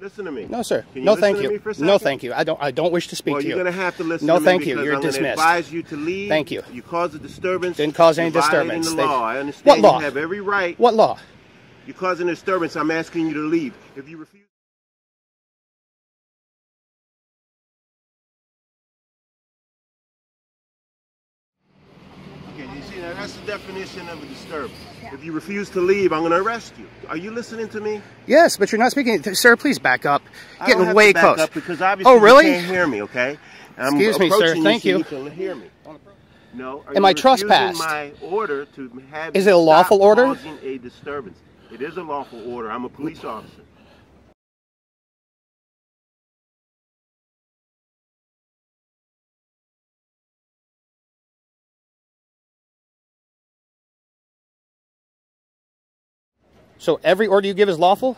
Listen to me. No, sir. Can you No, thank to you. for a No, thank you. I don't. I don't wish to speak Well, to you. you're gonna have to listen No, to me thank you. You're I'm dismissed. advise you to leave. Thank you. You caused a disturbance. Didn't cause any disturbance. The law. I understand What law? you have every right. What law? You're causing a disturbance. I'm asking you to leave. If you refuse. See, now that's the definition of a disturbance. If you refuse to leave, I'm going to arrest you. Are you listening to me? Yes, but you're not speaking. Sir, please back up. I Getting way back close. Up because oh, obviously Oh, really? you can't hear me, okay? I'm Excuse me, sir. Thank so you. You can hear me. No. Are Am you I trespassed? my order to have Is it a lawful order? A disturbance. It is a lawful order. I'm a police officer. So every order you give is lawful?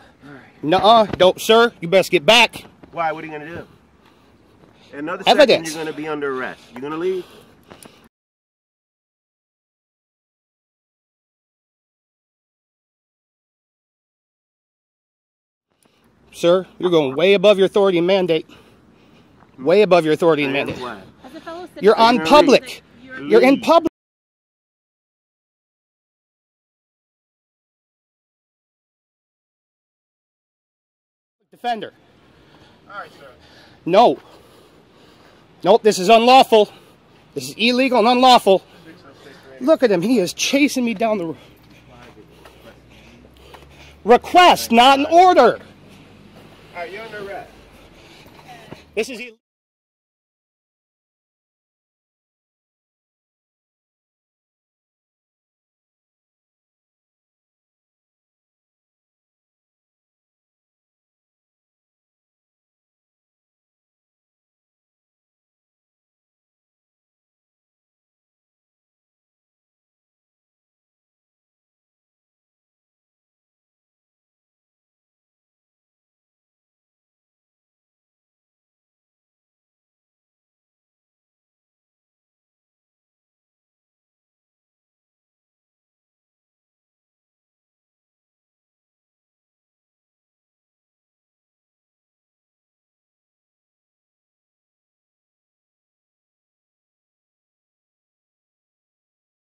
Nuh-uh. Don't, sir. You best get back. Why? What are you going to do? In another second, you're going to be under arrest. You're going to leave? Sir, you're going way above your authority and mandate. Way above your authority and And mandate. As a fellow citizen, You're on public. You're, You're in public. Defender. All right, sir. No. Nope, this is unlawful. This is illegal and unlawful. Look at him. He is chasing me down the road. Request, not an order. All right, you're under arrest. This is illegal.